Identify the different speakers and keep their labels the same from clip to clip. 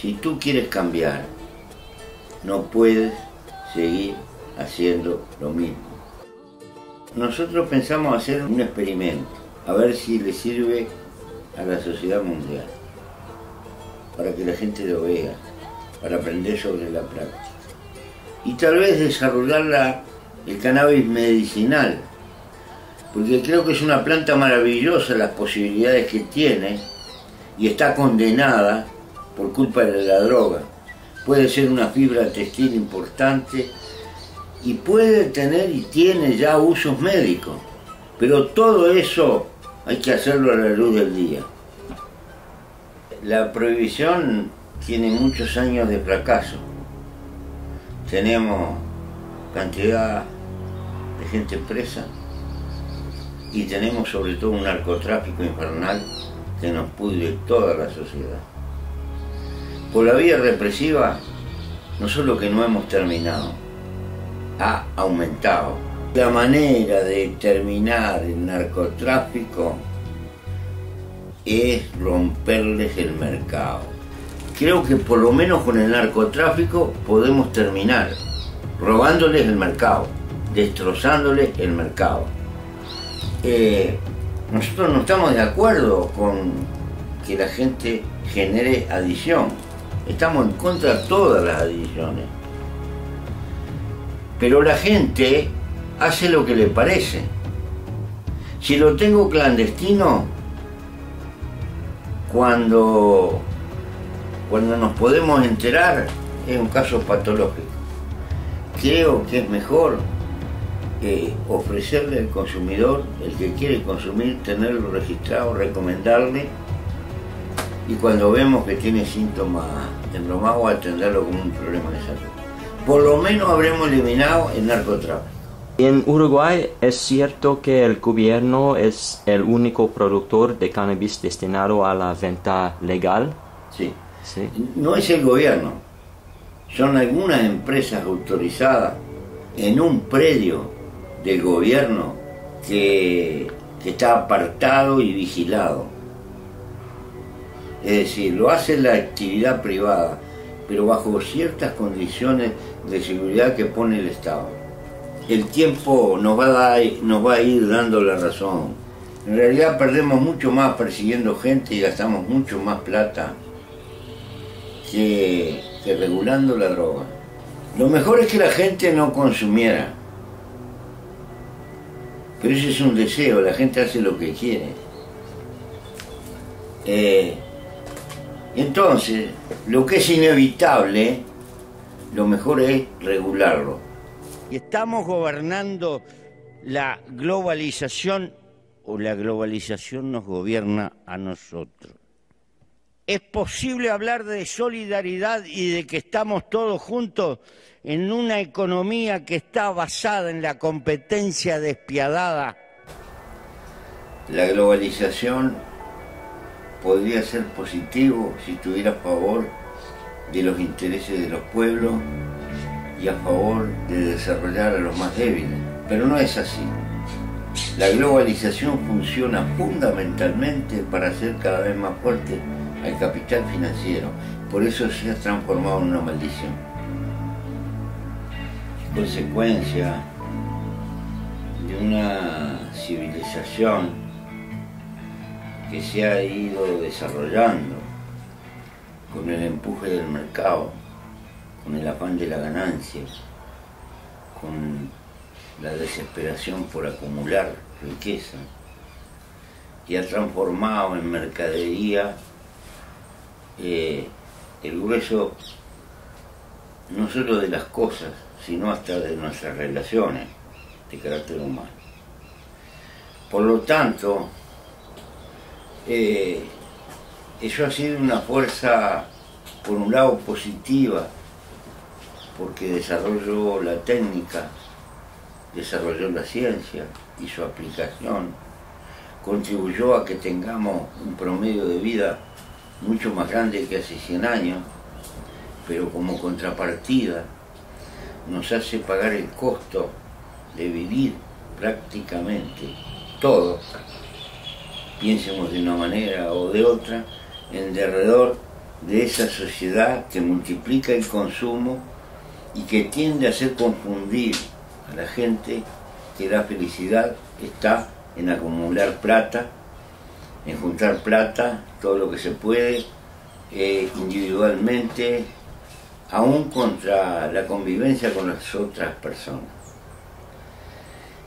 Speaker 1: Si tú quieres cambiar, no puedes seguir haciendo lo mismo. Nosotros pensamos hacer un experimento, a ver si le sirve a la sociedad mundial, para que la gente lo vea, para aprender sobre la práctica. Y tal vez desarrollar el cannabis medicinal, porque creo que es una planta maravillosa las posibilidades que tiene y está condenada por culpa de la droga. Puede ser una fibra textil importante y puede tener y tiene ya usos médicos, pero todo eso hay que hacerlo a la luz del día. La prohibición tiene muchos años de fracaso. Tenemos cantidad de gente presa y tenemos sobre todo un narcotráfico infernal que nos pudre toda la sociedad. Por la vía represiva, no solo que no hemos terminado, ha aumentado. La manera de terminar el narcotráfico es romperles el mercado. Creo que por lo menos con el narcotráfico podemos terminar robándoles el mercado, destrozándoles el mercado. Eh, nosotros no estamos de acuerdo con que la gente genere adición. Estamos en contra de todas las adiciones. Pero la gente hace lo que le parece. Si lo tengo clandestino, cuando, cuando nos podemos enterar, es un caso patológico. Creo que es mejor eh, ofrecerle al consumidor, el que quiere consumir, tenerlo registrado, recomendarle y cuando vemos que tiene síntomas o atenderlo como un problema de salud. Por lo menos habremos eliminado el narcotráfico.
Speaker 2: En Uruguay es cierto que el gobierno es el único productor de cannabis destinado a la venta legal.
Speaker 1: Sí. sí. No es el gobierno, son algunas empresas autorizadas en un predio del gobierno que, está apartado y vigilado. Es decir, lo hace la actividad privada, pero bajo ciertas condiciones de seguridad que pone el Estado. El tiempo nos va a, ir dando la razón. En realidad perdemos mucho más persiguiendo gente y gastamos mucho más plata que, que regulando la droga. Lo mejor es que la gente no consumiera. Pero ese es un deseo, la gente hace lo que quiere. Eh, entonces, lo que es inevitable, lo mejor es regularlo. Y estamos gobernando la globalización o la globalización nos gobierna a nosotros. ¿Es posible hablar de solidaridad y de que estamos todos juntos en una economía que está basada en la competencia despiadada? La globalización podría ser positivo si estuviera a favor de los intereses de los pueblos y a favor de desarrollar a los más débiles, pero no es así. La globalización funciona fundamentalmente para hacer cada vez más fuerte al capital financiero. Por eso se ha transformado en una maldición. Consecuencia de una civilización que se ha ido desarrollando con el empuje del mercado, con el afán de la ganancia, con la desesperación por acumular riqueza, y ha transformado en mercadería eh, el grueso no solo de las cosas, sino hasta de nuestras relaciones de carácter humano. Por lo tanto, eh, eso ha sido una fuerza, por un lado, positiva, porque desarrolló la técnica, desarrolló la ciencia y su aplicación, contribuyó a que tengamos un promedio de vida mucho más grande que hace 100 años, pero como contrapartida nos hace pagar el costo de vivir prácticamente todos, piensemos de una manera o de otra, en derredor de esa sociedad que multiplica el consumo y que tiende a hacer confundir a la gente que la felicidad está en acumular plata, en juntar plata, todo lo que se puede, eh, individualmente, aún contra la convivencia con las otras personas.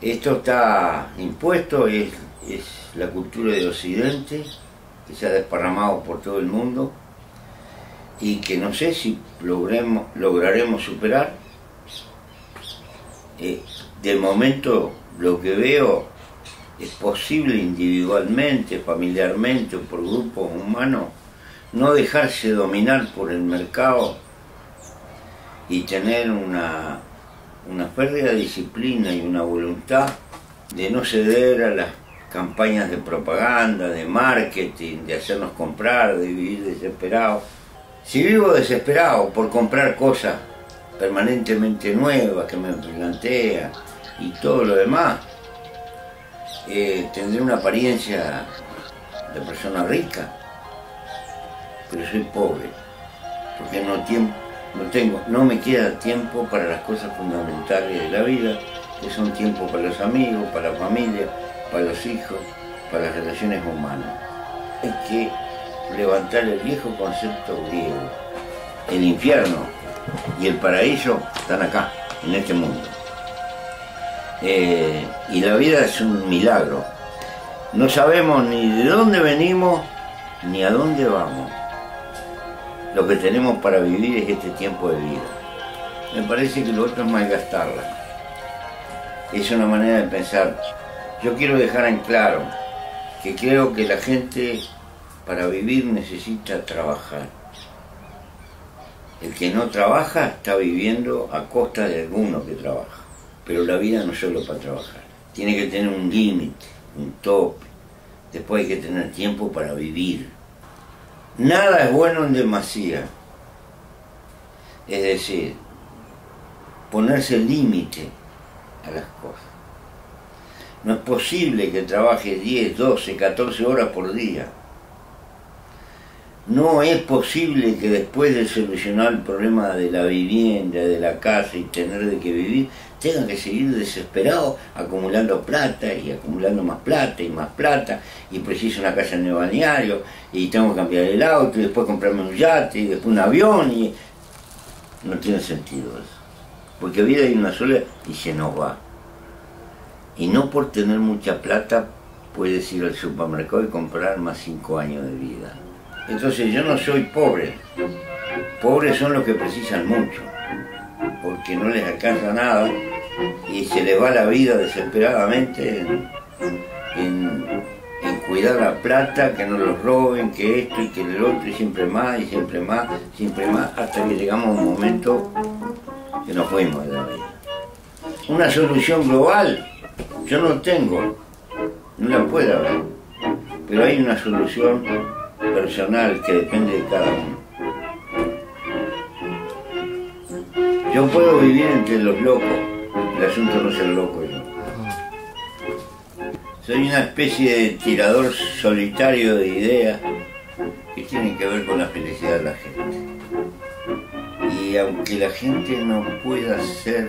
Speaker 1: Esto está impuesto, es, es la cultura de Occidente, que se ha desparramado por todo el mundo y que no sé si logremos, lograremos superar. Eh, de momento lo que veo es posible individualmente, familiarmente o por grupos humanos, no dejarse dominar por el mercado y tener una, una pérdida de disciplina y una voluntad de no ceder a las campañas de propaganda, de marketing, de hacernos comprar, de vivir desesperados. Si vivo desesperado por comprar cosas permanentemente nuevas que me plantea y todo lo demás, eh, tendré una apariencia de persona rica, pero soy pobre, porque no, tiempo, no, tengo, no me queda tiempo para las cosas fundamentales de la vida, que son tiempo para los amigos, para la familia, para los hijos, para las relaciones humanas. Hay que levantar el viejo concepto griego. El infierno y el paraíso están acá, en este mundo. Eh, y la vida es un milagro. No sabemos ni de dónde venimos ni a dónde vamos. Lo que tenemos para vivir es este tiempo de vida. Me parece que lo otro es malgastarla. Es una manera de pensar yo quiero dejar en claro que creo que la gente para vivir necesita trabajar. El que no trabaja está viviendo a costa de alguno que trabaja. Pero la vida no es solo para trabajar. Tiene que tener un límite, un tope. Después hay que tener tiempo para vivir. Nada es bueno en demasía. Es decir, ponerse límite a las cosas. No es posible que trabaje 10, 12, 14 horas por día. No es posible que después de solucionar el problema de la vivienda, de la casa y tener de qué vivir, tenga que seguir desesperado acumulando plata y acumulando más plata y más plata y preciso una casa en el balneario y tengo que cambiar el auto y después comprarme un yate y después un avión y no tiene sentido eso. Porque vida hay una sola y se nos va y no por tener mucha plata puedes ir al supermercado y comprar más cinco años de vida. Entonces yo no soy pobre. Pobres son los que precisan mucho, porque no les alcanza nada y se les va la vida desesperadamente en, cuidar la plata, que no los roben, que esto y que el otro, y siempre más, y siempre más, siempre más, hasta que llegamos a un momento que nos fuimos de la vida. Una solución global yo no tengo, no la puedo haber, pero hay una solución personal que depende de cada uno. Yo puedo vivir entre los locos, el asunto no es el loco yo. Soy una especie de tirador solitario de ideas que tienen que ver con la felicidad de la gente. Y aunque la gente no pueda ser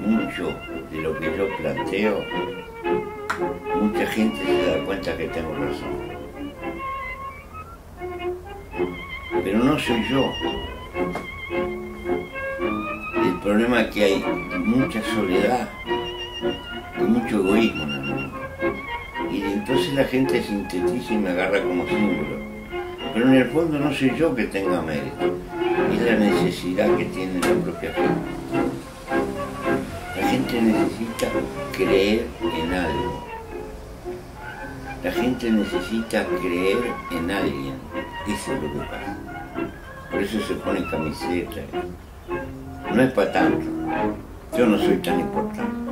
Speaker 1: mucho de lo que yo planteo, mucha gente se da cuenta que tengo razón. Pero no soy yo. El problema es que hay mucha soledad y mucho egoísmo en el mundo. Y entonces la gente sintetiza y me agarra como símbolo. Pero en el fondo no soy yo que tenga mérito, es la necesidad que tiene la propia gente gente necesita creer en algo. La gente necesita creer en alguien. Eso es lo que pasa. Por eso se pone camiseta. No es para tanto. Yo no soy tan importante.